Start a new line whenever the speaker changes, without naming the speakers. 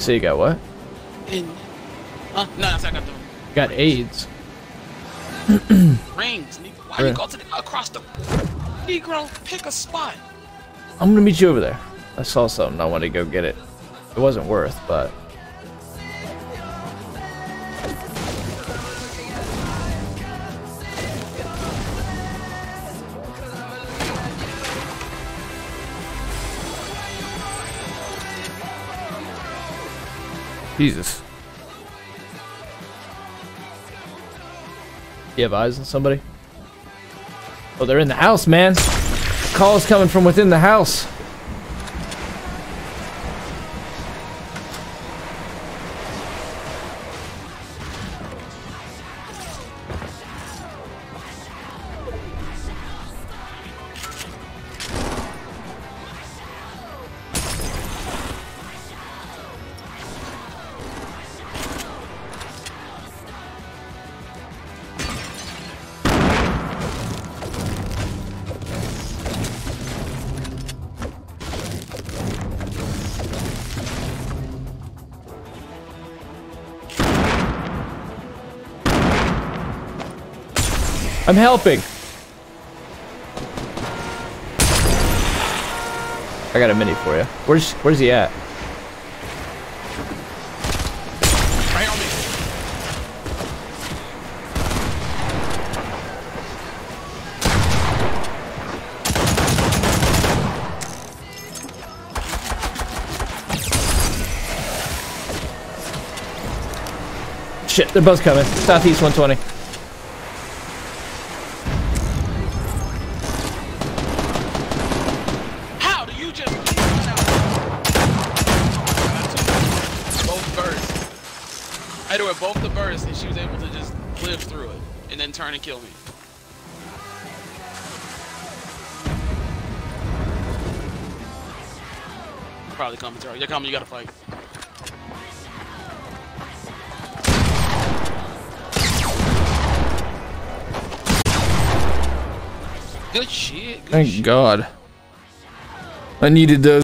So you got what?
And, huh? No, that's I got the
Got AIDS.
rings. Why you go to the, across the Negro? Pick a spot.
I'm gonna meet you over there. I saw something. I wanted to go get it. It wasn't worth, but Jesus. You have eyes on somebody? Oh, they're in the house, man. Call is coming from within the house. I'm helping. I got a mini for you. Where's Where's he at? Shit, they're both coming. Southeast 120.
How do you just both bursts? I do it both the bursts, and she was able to just live through it, and then turn and kill me. Probably coming, Tara. You're coming. You gotta fight. Good shit. Good
Thank
shit.
God. I needed those.